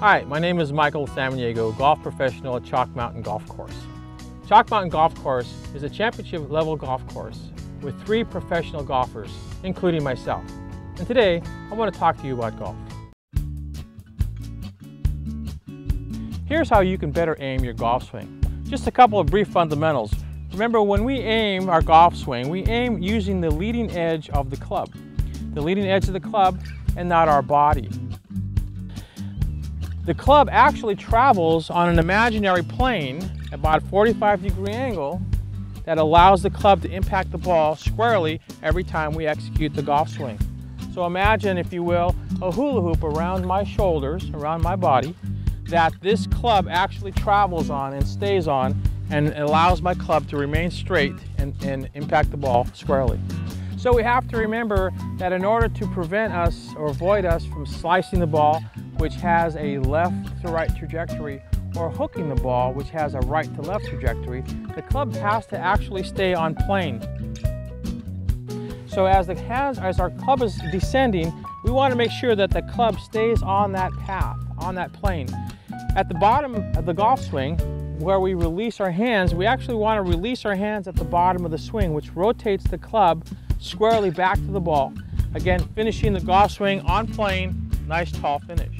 Hi, my name is Michael Samaniego, golf professional at Chalk Mountain Golf Course. Chalk Mountain Golf Course is a championship level golf course with three professional golfers, including myself. And today, I want to talk to you about golf. Here's how you can better aim your golf swing. Just a couple of brief fundamentals. Remember, when we aim our golf swing, we aim using the leading edge of the club. The leading edge of the club and not our body. The club actually travels on an imaginary plane about a 45 degree angle that allows the club to impact the ball squarely every time we execute the golf swing. So imagine, if you will, a hula hoop around my shoulders, around my body, that this club actually travels on and stays on and allows my club to remain straight and, and impact the ball squarely. So we have to remember that in order to prevent us or avoid us from slicing the ball, which has a left to right trajectory, or hooking the ball, which has a right to left trajectory, the club has to actually stay on plane. So as, the has, as our club is descending, we want to make sure that the club stays on that path, on that plane. At the bottom of the golf swing, where we release our hands, we actually want to release our hands at the bottom of the swing, which rotates the club squarely back to the ball. Again, finishing the golf swing on plane, nice tall finish.